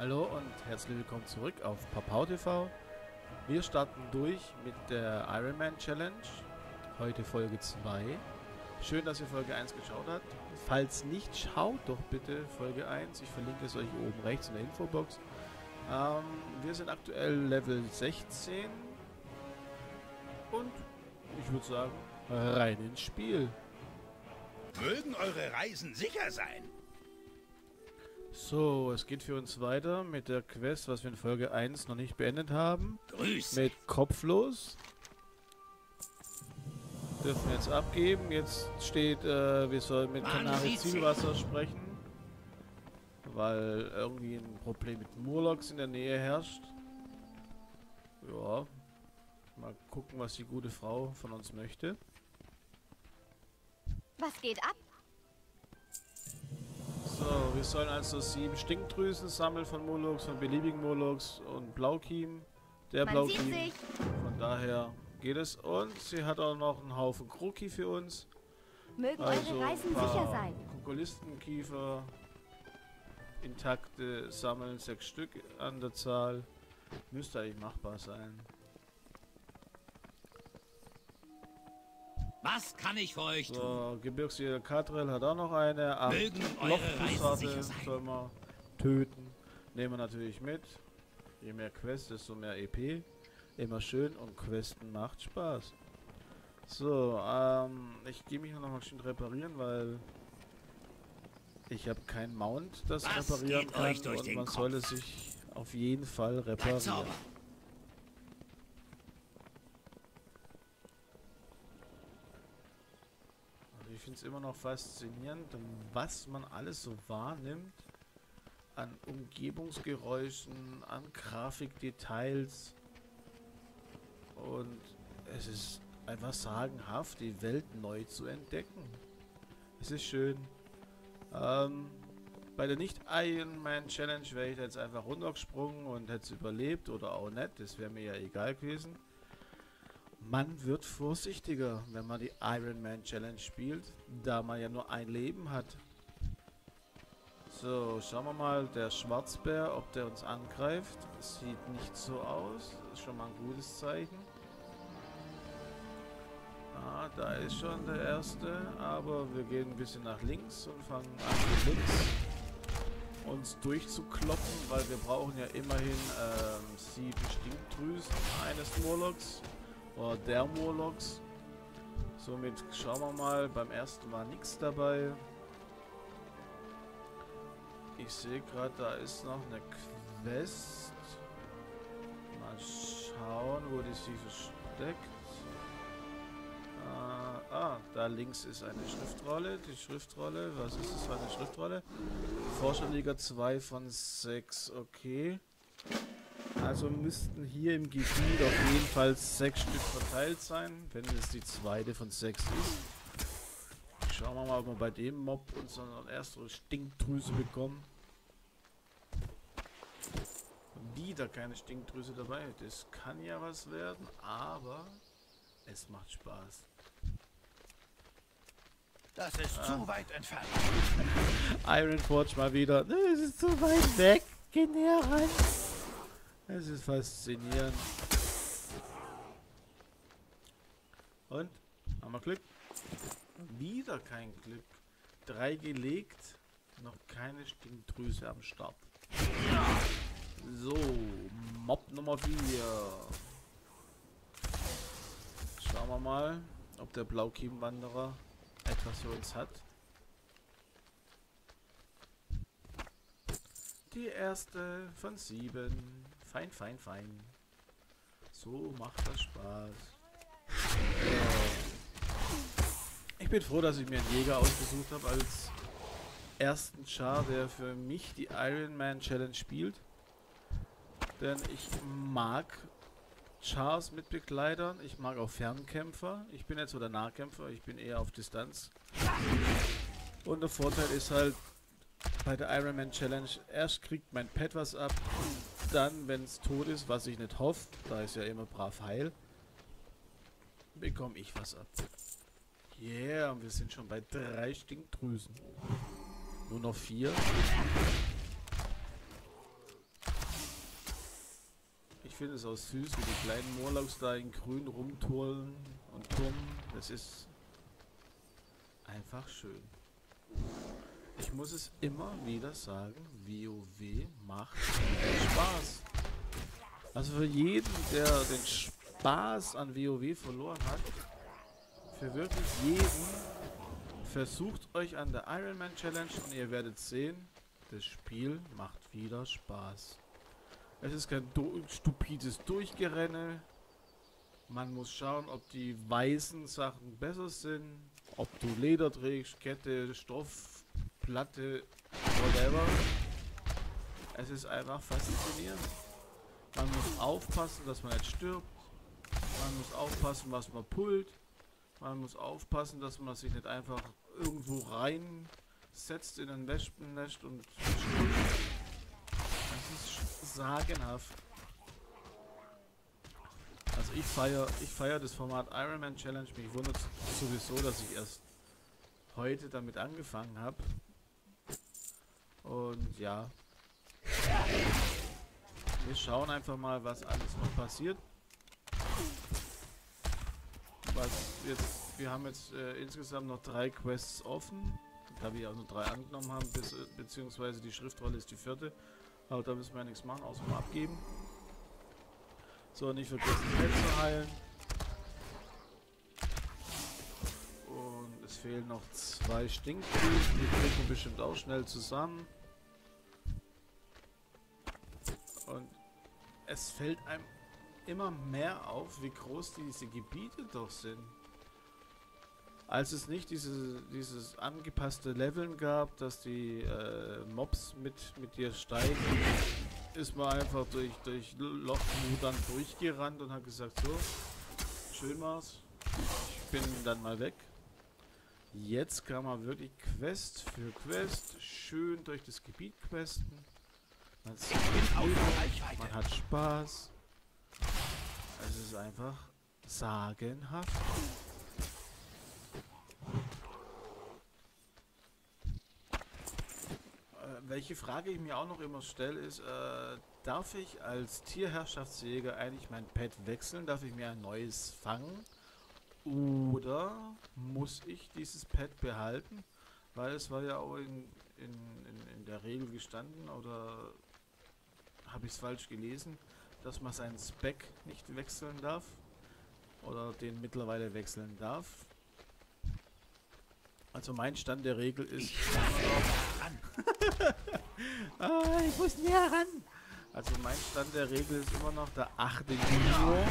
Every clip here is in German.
Hallo und herzlich willkommen zurück auf Papau TV. Wir starten durch mit der Ironman Challenge. Heute Folge 2. Schön, dass ihr Folge 1 geschaut habt. Falls nicht, schaut doch bitte Folge 1. Ich verlinke es euch oben rechts in der Infobox. Ähm, wir sind aktuell Level 16. Und ich würde sagen, rein ins Spiel. Mögen eure Reisen sicher sein. So, es geht für uns weiter mit der Quest, was wir in Folge 1 noch nicht beendet haben. Grüß. Mit Kopflos. Dürfen wir jetzt abgeben. Jetzt steht, äh, wir sollen mit Kanari. Zielwasser sprechen. Weil irgendwie ein Problem mit Murlocs in der Nähe herrscht. Ja. Mal gucken, was die gute Frau von uns möchte. Was geht ab? So, wir sollen also sieben Stinkdrüsen sammeln von Molochs, von beliebigen Molochs und Blaukiem. Der Blaukiem. Von daher geht es. Und sie hat auch noch einen Haufen Kroki für uns. Mögen Also eure Reisen sicher sein. Kokolistenkiefer. Intakte sammeln, sechs Stück an der Zahl. Müsste eigentlich machbar sein. Was kann ich für euch tun? So, Gebirgsjäger Katrell hat auch noch eine. Acht Mögen eure Lochfußratte soll man töten. Nehmen wir natürlich mit. Je mehr Quests, desto mehr EP. Immer schön und Questen macht Spaß. So, ähm, ich gehe mich noch mal schön reparieren, weil ich habe kein Mount, das Was reparieren geht kann euch durch und man Kopf? sollte sich auf jeden Fall reparieren. Finde es immer noch faszinierend, was man alles so wahrnimmt an Umgebungsgeräuschen, an Grafikdetails. Und es ist einfach sagenhaft, die Welt neu zu entdecken. Es ist schön. Ähm, bei der Nicht-Ironman Challenge wäre ich jetzt einfach runtergesprungen und hätte es überlebt oder auch nicht. Das wäre mir ja egal gewesen. Man wird vorsichtiger, wenn man die Ironman Challenge spielt, da man ja nur ein Leben hat. So, schauen wir mal, der Schwarzbär, ob der uns angreift. Sieht nicht so aus. Ist schon mal ein gutes Zeichen. Ah, da ist schon der erste, aber wir gehen ein bisschen nach links und fangen an links uns durchzukloppen, weil wir brauchen ja immerhin ähm, sieben Stinkdrüsen eines Murlocs oder der Murlocs. Somit schauen wir mal, beim ersten war nichts dabei. Ich sehe gerade, da ist noch eine Quest. Mal schauen, wo die sich versteckt. Äh, ah, da links ist eine Schriftrolle. Die Schriftrolle, was ist das für eine Schriftrolle? Forscherliga 2 von 6, okay. Also müssten hier im Gebiet auf jeden Fall sechs Stück verteilt sein, wenn es die zweite von sechs ist. Schauen wir mal, ob wir bei dem Mob unsere erste Stinkdrüse bekommen. Wieder keine Stinkdrüse dabei. Das kann ja was werden, aber es macht Spaß. Das ist Ah. zu weit entfernt. Iron Forge mal wieder. Es ist zu weit weg. Geh näher ran. Es ist faszinierend. Und? Haben wir Glück? Wieder kein Glück. Drei gelegt. Noch keine Stinkdrüse am Start. So, Mob Nummer 4. Schauen wir mal, ob der Blaukiemwanderer etwas für uns hat. Die erste von sieben. Fein, fein, fein. So macht das Spaß. Ich bin froh, dass ich mir einen Jäger ausgesucht habe als ersten Char, der für mich die Ironman Challenge spielt. Denn ich mag Chars mit Begleitern. Ich mag auch Fernkämpfer. Ich bin jetzt so der Nahkämpfer. Ich bin eher auf Distanz. Und der Vorteil ist halt, bei der Ironman Challenge, erst kriegt mein Pet was ab, dann, wenn es tot ist, was ich nicht hoffe, da ist ja immer brav heil, bekomme ich was ab. Yeah, und wir sind schon bei drei Stinkdrüsen. Nur noch vier. finde es auch süß, wie die kleinen Morlocks da in grün rumturlen und turmen. Das ist einfach schön. Ich muss es immer wieder sagen, WoW macht Spaß. Also für jeden, der den Spaß an WoW verloren hat, für wirklich jeden, versucht euch an der Ironman Challenge und ihr werdet sehen, das Spiel macht wieder Spaß. Es ist kein stupides Durchgerenne. Man muss schauen, ob die weißen Sachen besser sind. Ob du Leder trägst, Kette, Stoff, Platte, whatever. Es ist einfach faszinierend. Man muss aufpassen, dass man nicht stirbt. Man muss aufpassen, was man pullt. Man muss aufpassen, dass man sich nicht einfach irgendwo reinsetzt in ein Wespennest und stirbt sagenhaft. Also ich feiere ich feier das Format Ironman Challenge. Mich wundert sowieso, dass ich erst heute damit angefangen habe. Und ja. Wir schauen einfach mal, was alles noch passiert. Was jetzt, wir haben jetzt äh, insgesamt noch drei Quests offen. Da wir auch nur drei angenommen haben, bis, beziehungsweise die Schriftrolle ist die vierte. Aber da müssen wir ja nichts machen, außer mal abgeben. So, nicht vergessen, Head zu heilen. Und es fehlen noch zwei Stinkblues. Die kriegen bestimmt auch schnell zusammen. Und es fällt einem immer mehr auf, wie groß diese Gebiete doch sind. Als es nicht diese, dieses angepasste Leveln gab, dass die äh, Mobs mit, mit dir steigen, ist man einfach durch, durch Lochmu dann durchgerannt und hat gesagt, so, schön war's, ich bin dann mal weg. Jetzt kann man wirklich Quest für Quest schön durch das Gebiet questen. Man, man hat Spaß. Es ist einfach sagenhaft. welche Frage ich mir auch noch immer stelle, ist, äh, darf ich als Tierherrschaftsjäger eigentlich mein Pet wechseln? Darf ich mir ein neues fangen? Oder muss ich dieses Pet behalten? Weil es war ja auch in, in, in, in der Regel gestanden, oder habe ich es falsch gelesen, dass man seinen Spec nicht wechseln darf. Oder den mittlerweile wechseln darf. Also mein Stand der Regel ist... ah, ich muss näher ran. Also mein Stand der Regel ist immer noch der 8. Junior.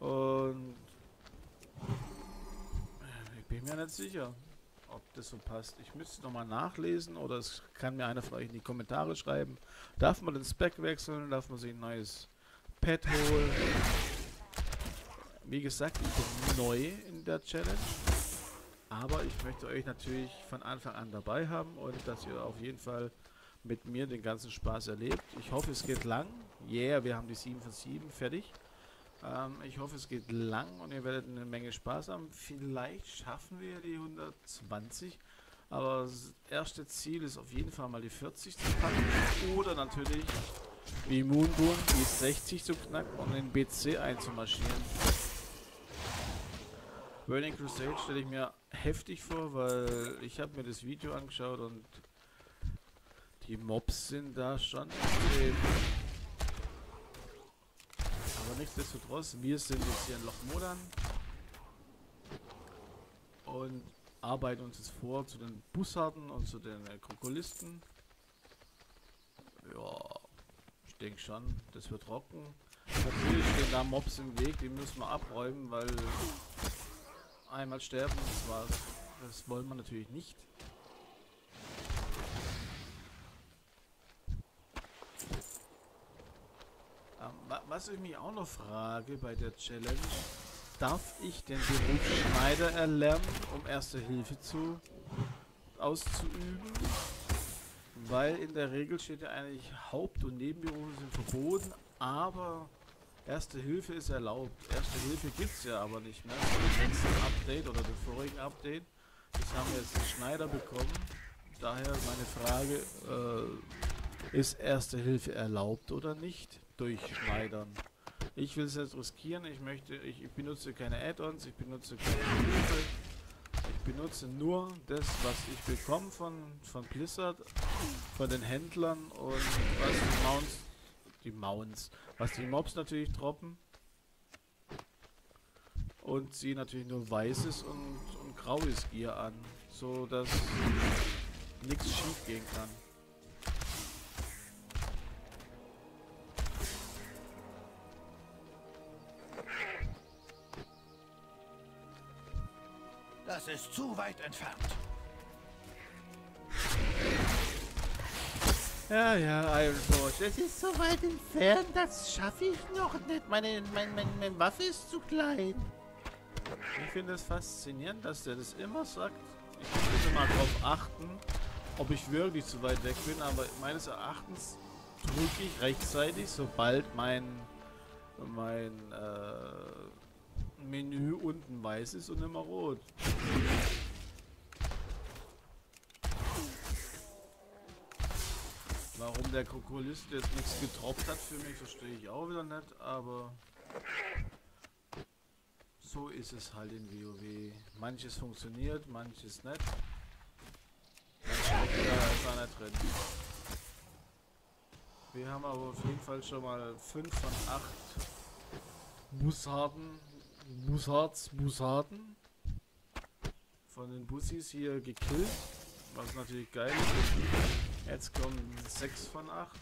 Und ich bin mir nicht sicher, ob das so passt. Ich müsste nochmal nachlesen oder es kann mir einer von euch in die Kommentare schreiben. Darf man den Spec wechseln? Darf man sich ein neues Pad holen? Wie gesagt, ich bin neu in der Challenge. Aber ich möchte euch natürlich von Anfang an dabei haben und dass ihr auf jeden Fall mit mir den ganzen Spaß erlebt. Ich hoffe, es geht lang. Yeah, wir haben die 7 von 7 fertig. Ähm, ich hoffe, es geht lang und ihr werdet eine Menge Spaß haben. Vielleicht schaffen wir die 120. Aber das erste Ziel ist auf jeden Fall mal die 40 zu packen. Oder natürlich wie Moonboon die 60 zu knacken und den BC einzumarschieren. Burning Crusade stelle ich mir heftig vor, weil ich habe mir das Video angeschaut und die Mobs sind da schon extrem. Aber nichtsdestotrotz, wir sind jetzt hier in Loch Modern und arbeiten uns jetzt vor zu den Bussarden und zu den äh, Krokolisten. Ja, ich denke schon, das wird trocken. Natürlich stehen da Mobs im Weg, die müssen wir abräumen, weil einmal sterben, das war's. Das wollen wir natürlich nicht. Ähm, was ich mich auch noch frage bei der Challenge, darf ich den Beruf Schneider erlernen, um Erste Hilfe zu auszuüben? Weil in der Regel steht ja eigentlich Haupt- und Nebenberufe sind verboten, aber Erste Hilfe ist erlaubt. Erste Hilfe gibt es ja aber nicht mehr. Im letzten Update oder dem vorigen Update. Das haben wir jetzt den Schneider bekommen. Daher meine Frage, äh, ist Erste Hilfe erlaubt oder nicht? Durchschneidern. Ich will es jetzt riskieren, ich möchte, ich, ich benutze keine Add-ons, ich benutze keine Hilfe. Ich benutze nur das, was ich bekomme von, von Blizzard, von den Händlern und was die Mounts, die Mounts, was die Mobs natürlich droppen. Und sie natürlich nur weißes und, und graues Gear an, so dass nichts schief gehen kann. Das ist zu weit entfernt. Ja, ja, Iron Forge. Das ist so weit entfernt, das schaffe ich noch nicht. Meine, meine, meine, meine Waffe ist zu klein. Ich finde es faszinierend, dass der das immer sagt. Ich muss immer darauf achten, ob ich wirklich zu weit weg bin, aber meines Erachtens drücke ich rechtzeitig, sobald mein, mein äh, Menü unten weiß ist und immer rot. Warum der Krokolist jetzt nichts getroppt hat für mich, verstehe ich auch wieder nicht, aber so ist es halt in WoW. Manches funktioniert, manches nicht. Manches steckt da nicht drin. Wir haben aber auf jeden Fall schon mal 5 von 8 Bussarden, Bussards, Bussarden von den Bussis hier gekillt. Was natürlich geil ist. Jetzt kommen 6 von 8.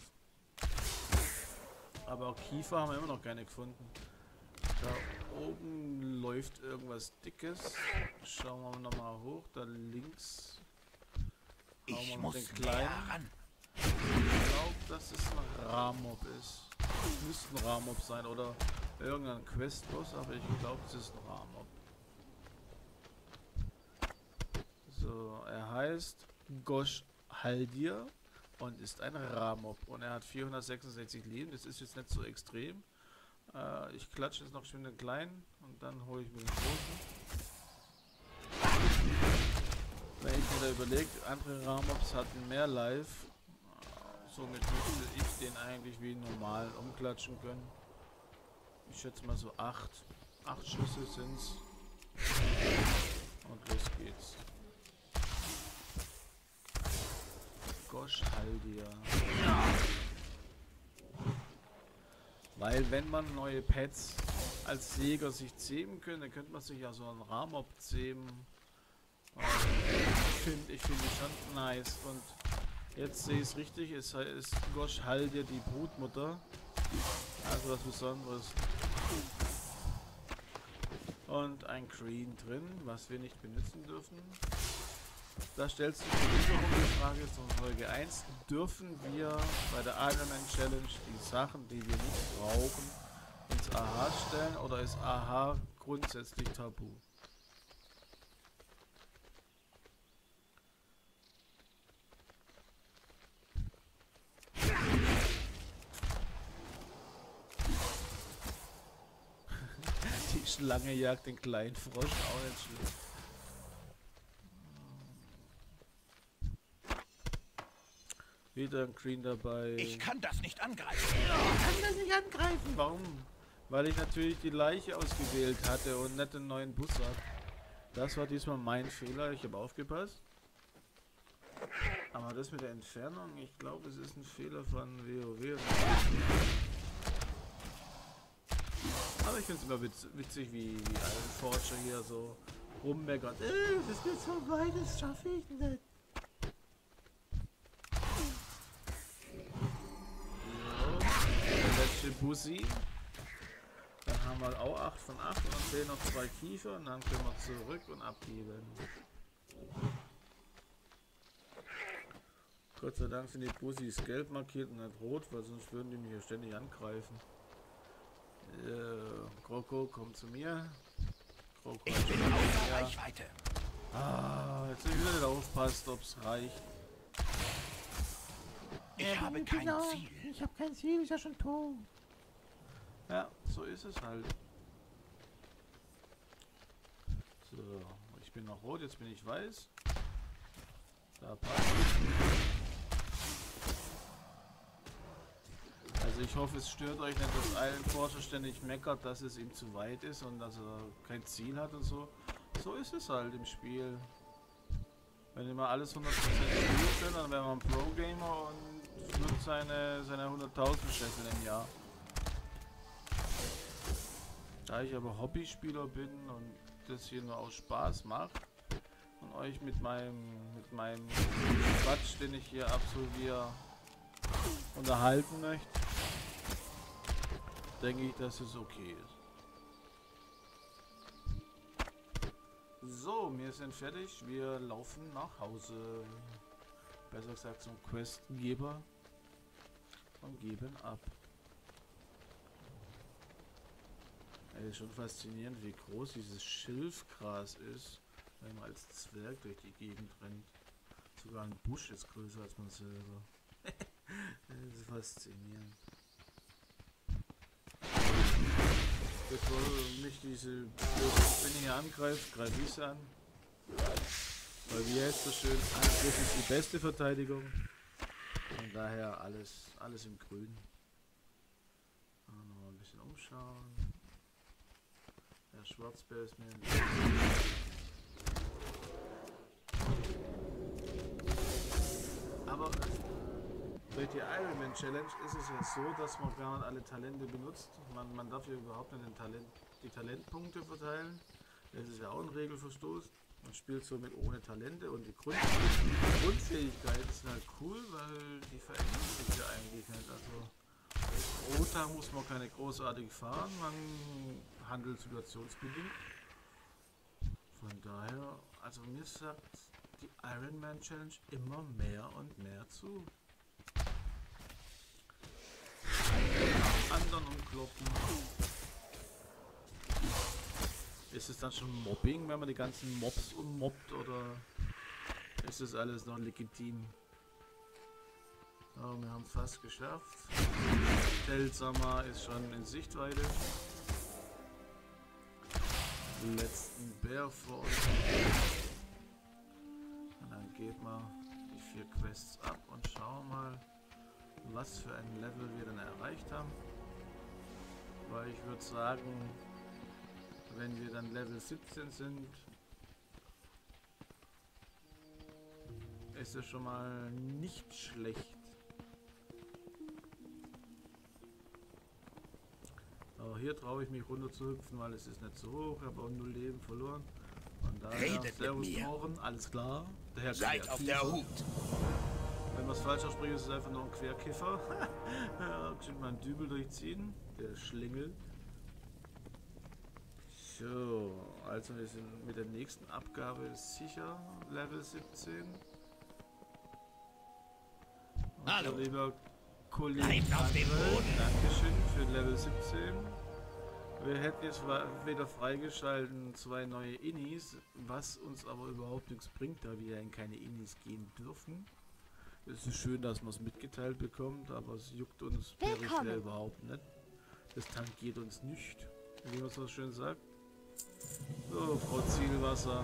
Aber auch Kiefer haben wir immer noch keine gefunden. Da oben läuft irgendwas Dickes. Schauen wir nochmal hoch. Da links. Ich muss den kleinen. ran. Ich glaube, dass es ein Ramob ist. Es müsste ein Ramob sein oder irgendein Questboss, aber ich glaube, es ist ein Ramob. So, er heißt Gosh Haldir und ist ein Ramob und er hat 466 Leben. Das ist jetzt nicht so extrem. Äh, ich klatsche jetzt noch schön den kleinen und dann hole ich mir den großen. Wenn ich mir da überlege, andere Ramobs hatten mehr Life, somit müsste ich den eigentlich wie normal umklatschen können. Ich schätze mal so 8. 8 Schüsse sind's. Und los geht's. Gosh, Haldia. Weil wenn man neue Pets als Jäger sich zähmen könnte, dann könnte man sich ja so einen Ramob zähmen. Ich finde ich finde es schon nice. Und jetzt sehe ich es richtig, es ist Gosh Haldir die Brutmutter. Also was Besonderes. Und ein Green drin, was wir nicht benutzen dürfen. Da stellst du die wiederum die Frage zur Folge 1. Dürfen wir bei der Ironman Challenge die Sachen, die wir nicht brauchen, ins AH stellen oder ist AH grundsätzlich tabu? Die Schlange jagt den kleinen Frosch auch nicht schlecht. Wieder ein Green dabei. Ich kann das nicht angreifen. kann das nicht angreifen. Warum? Weil ich natürlich die Leiche ausgewählt hatte und nicht den neuen Bussard. Das war diesmal mein Fehler, ich habe aufgepasst. Aber das mit der Entfernung, ich glaube, es ist ein Fehler von WoW. Aber ich finde es immer witz, witzig, wie, wie ein Forscher hier so rummeckert. Äh, Das geht so weit, das schaffe ich nicht. Letzte Bussi. Dann haben wir auch 8 von 8 und dann fehlen noch zwei Kiefer und dann können wir zurück und abgeben. Gott sei Dank sind die Bussis gelb markiert und nicht rot, weil sonst würden die mich hier ständig angreifen. Äh, Kroko, komm zu mir. Kroko, Ich bin außer Reichweite. Ah, jetzt ich wieder nicht aufpasst, ob's reicht. Ich habe kein Genau. Ziel. Ich habe kein Ziel, ist ja schon tot. Ja, so ist es halt. So, ich bin noch rot, jetzt bin ich weiß. Da passt. Also ich hoffe, es stört euch nicht, dass ein Forscher ständig meckert, dass es ihm zu weit ist und dass er kein Ziel hat und so. So ist es halt im Spiel. Wenn immer alles 100% spielt, sind, dann wäre man Pro-Gamer und wird seine, seine 100.000 Scheffel im Jahr. Da ich aber Hobbyspieler bin und das hier nur aus Spaß mache und euch mit meinem mit meinem Quatsch, den ich hier absolviere, unterhalten möchte, denke ich, dass es okay ist. So, wir sind fertig. Wir laufen nach Hause. Besser gesagt zum Questgeber und geben ab. Ey, ist schon faszinierend, wie groß dieses Schilfgras ist, wenn man als Zwerg durch die Gegend rennt. Sogar ein Busch ist größer als man selber. das ist faszinierend. Bevor mich diese Spinne hier angreift, greife ich sie an. Weil wie heißt so schön, Angriff ist die beste Verteidigung. Von daher alles, alles im Grün. Noch ein bisschen umschauen. Der Schwarzbär ist mir Aber durch die Ironman Challenge ist es ja so, dass man gar nicht alle Talente benutzt. Man, man darf ja überhaupt nicht Talent, die Talentpunkte verteilen. Das ist ja auch ein Regelverstoß. Man spielt somit ohne Talente und die Grund Grundfähigkeiten sind halt cool, weil die verändern sich ja eigentlich nicht. Also pro Tag muss man keine großartig fahren, man handelt situationsbedingt. Von daher, also mir sagt die Ironman Challenge immer mehr und mehr zu. Umkloppen. Ist es dann schon Mobbing, wenn man die ganzen Mobs ummobbt oder ist es alles noch legitim? So, wir haben fast geschafft. Seltsamer ist schon in Sichtweite. Letzten Bär vor uns. Und dann geht mal die vier Quests ab und schauen mal, was für ein Level wir dann erreicht haben. Weil ich würde sagen, wenn wir dann Level 17 sind, ist es schon mal nicht schlecht. Aber hier traue ich mich runter zu hüpfen, weil es ist nicht so hoch. Ich habe auch null Leben verloren. Von daher, Redet Servus mit mir. Morgen, alles klar. Der Herr Seid auf der. Hut. Wenn man es falsch ausspricht, ist es einfach nur ein Querkiffer. ja, mal einen Dübel durchziehen. Der Schlingel. So, also wir sind mit der nächsten Abgabe sicher Level 17. Und Hallo. Lieber Kollege. Dankeschön für Level 17. Wir hätten jetzt wieder freigeschalten zwei neue Innis, was uns aber überhaupt nichts bringt, da wir in keine Innis gehen dürfen. Es ist schön, dass man es mitgeteilt bekommt, aber es juckt uns peripher überhaupt nicht. Das tangiert uns nicht, wie man so schön sagt. So, Frau Zielwasser.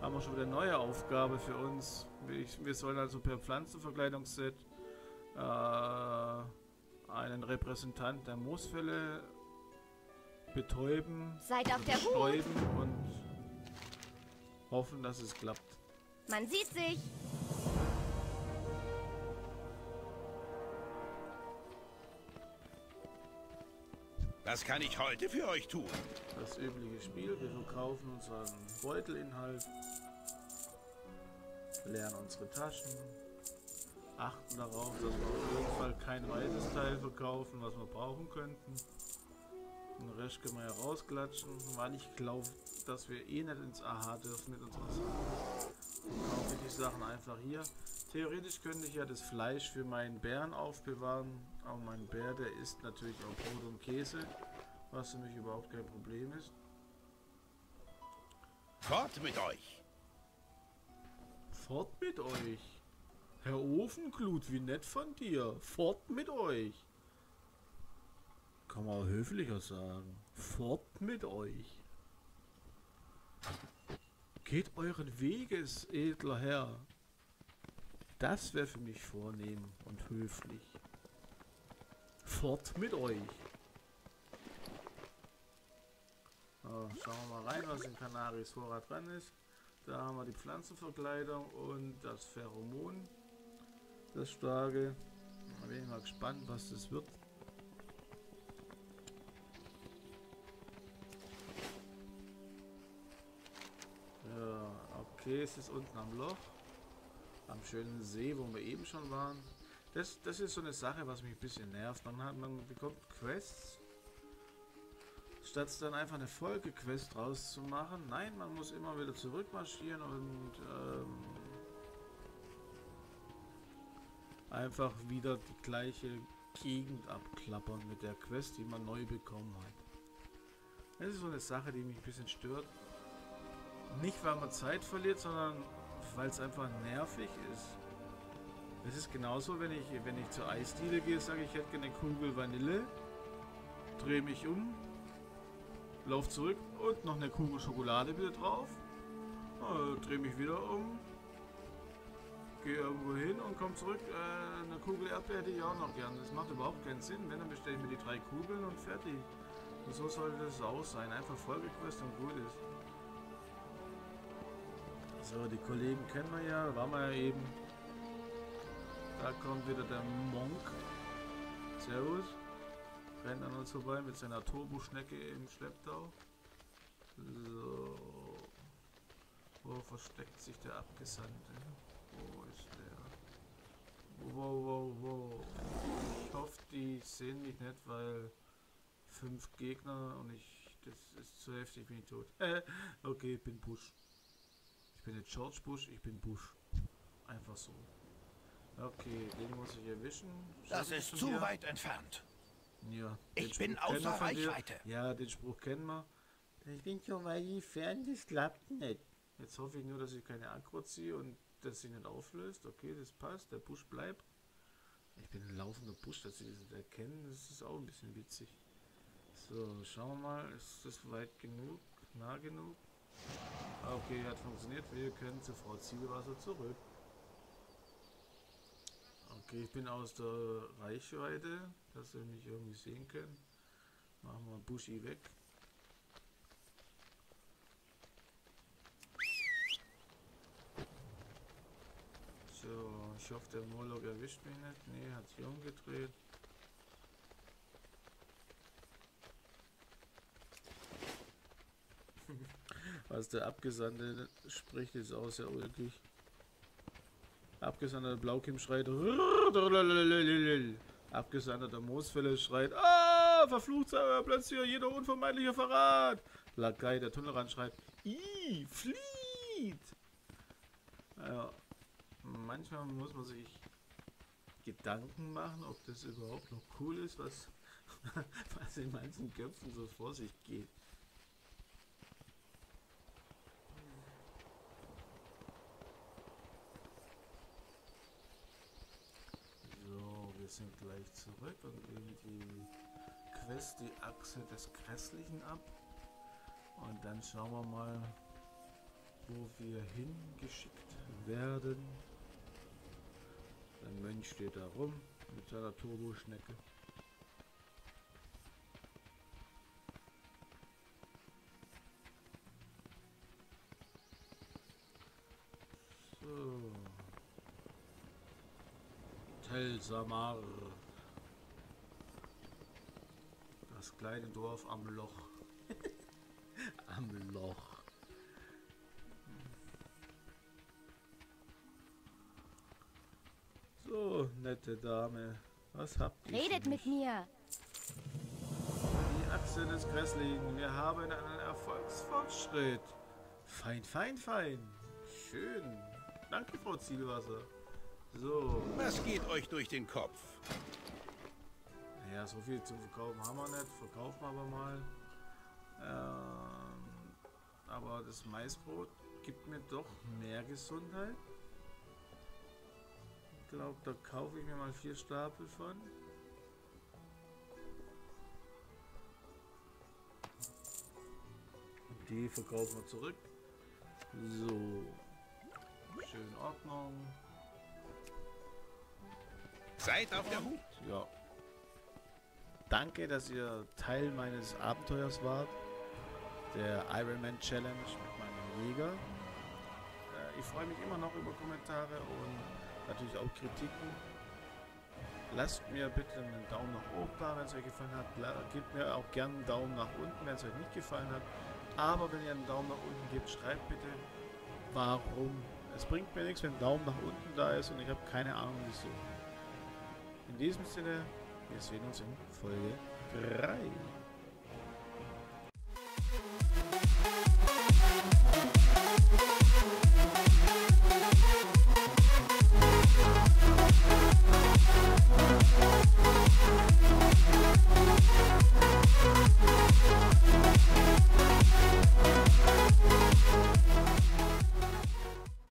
Haben wir schon wieder eine neue Aufgabe für uns. Wir, wir sollen also per Pflanzenverkleidungsset äh, einen Repräsentant der Moosfälle betäuben, Seid auf der Hut. und hoffen, dass es klappt. Man sieht sich. Was kann ich heute für euch tun? Das übliche Spiel. Wir verkaufen unseren Beutelinhalt, leeren unsere Taschen, achten darauf, dass wir auf jeden Fall kein weites Teil verkaufen, was wir brauchen könnten. Den Rest können wir rausklatschen, weil ich glaube, dass wir eh nicht ins AH dürfen mit unseren Sachen. Dann kaufe ich die Sachen einfach hier. Theoretisch könnte ich ja das Fleisch für meinen Bären aufbewahren, aber mein Bär, der isst natürlich auch Brot und Käse, was für mich überhaupt kein Problem ist. Fort mit euch. Fort mit euch! Herr Ofenglut, wie nett von dir! Fort mit euch! Kann man auch höflicher sagen. Fort mit euch! Geht euren Weges, edler Herr! Das wäre für mich vornehm und höflich. Fort mit euch. So, schauen wir mal rein, was in Canaris Vorrat dran ist. Da haben wir die Pflanzenverkleidung und das Pheromon. Das starke. Da bin ich mal gespannt, was das wird. Ja, okay, es ist unten am Loch. Am schönen See, wo wir eben schon waren. Das, das ist so eine Sache, was mich ein bisschen nervt. Man, hat, man bekommt Quests. Statt dann einfach eine Folgequest draus zu machen. Nein, man muss immer wieder zurückmarschieren und ähm, einfach wieder die gleiche Gegend abklappern mit der Quest, die man neu bekommen hat. Das ist so eine Sache, die mich ein bisschen stört. Nicht, weil man Zeit verliert, sondern weil es einfach nervig ist. Es ist genauso, wenn ich, wenn ich zur Eisdiele gehe, sage ich, ich hätte gerne eine Kugel Vanille, drehe mich um, laufe zurück und noch eine Kugel Schokolade wieder drauf, drehe mich wieder um, gehe irgendwo hin und komme zurück, äh, eine Kugel Erdbeer hätte ich auch noch gern. Das macht überhaupt keinen Sinn, wenn, dann bestelle ich mir die drei Kugeln und fertig. Und so sollte das auch sein, einfach Folgequest und gut ist. So, die Kollegen kennen wir ja, waren wir ja eben. Da kommt wieder der Monk. Servus. Rennt an uns vorbei mit seiner Turboschnecke im Schlepptau. So. Wo versteckt sich der Abgesandte? Wo ist der? Wo, wo, wo? Ich hoffe, die sehen mich nicht, weil fünf Gegner und ich. Das ist zu heftig, bin ich tot. Äh, okay, ich bin Bush. Ich bin jetzt George Bush, ich bin Bush. Einfach so. Okay, den muss ich erwischen. Das ist zu hier? weit entfernt. Ja. Ich bin Spruch außer dir. Reichweite. Ja, den Spruch kennen wir. Ich bin schon weit entfernt, das klappt nicht. Jetzt hoffe ich nur, dass ich keine Aggro ziehe und dass sie nicht auflöst. Okay, das passt. Der Busch bleibt. Ich bin ein laufender Busch, dass sie das nicht erkennen. Das ist auch ein bisschen witzig. So, schauen wir mal. Ist das weit genug? Nah genug? Okay, hat funktioniert. Wir können zu Frau Zielwasser zurück. Okay, ich bin aus der Reichweite, dass sie mich irgendwie sehen können. Machen wir Buschi weg. So, ich hoffe, der Moloch erwischt mich nicht. Nee, hat sich umgedreht. Was der Abgesandte spricht, ist auch sehr ulkig. Abgesandter Blaukim schreit. Abgesandter Moosfälle schreit. Ah, verflucht sei euer Platz hier, jeder unvermeidliche Verrat. Lakai, der Tunnelrand schreit. Ih, flieht! Ja, manchmal muss man sich Gedanken machen, ob das überhaupt noch cool ist, was, was in manchen Köpfen so vor sich geht. So, wir sind gleich zurück und geben die Quest, die Achse des Grässlichen ab. Und dann schauen wir mal, wo wir hingeschickt werden. Der Mönch steht da rum mit seiner Turboschnecke. Samar. Das kleine Dorf am Loch. am Loch. So, nette Dame. Was habt ihr? Redet mit mir. Die Achse des Grässlichen. Wir haben einen Erfolgsfortschritt. Fein, fein, fein. Schön. Danke, Frau Zielwasser. So. Was geht euch durch den Kopf? Ja, so viel zu verkaufen haben wir nicht. Verkaufen wir aber mal. Ähm, aber das Maisbrot gibt mir doch mehr Gesundheit. Ich glaube, da kaufe ich mir mal vier Stapel von. Die verkaufen wir zurück. So. Schön Ordnung. Seid auf der Hut. Ja. danke, dass ihr Teil meines Abenteuers wart. Der Ironman Challenge mit meinem Jäger. Äh, ich freue mich immer noch über Kommentare und natürlich auch Kritiken. Lasst mir bitte einen Daumen nach oben da, wenn es euch gefallen hat. Gebt mir auch gerne einen Daumen nach unten, wenn es euch nicht gefallen hat. Aber wenn ihr einen Daumen nach unten gebt, schreibt bitte, warum. Es bringt mir nichts, wenn ein Daumen nach unten da ist und ich habe keine Ahnung wieso. In diesem Sinne, wir sehen uns in Folge 3.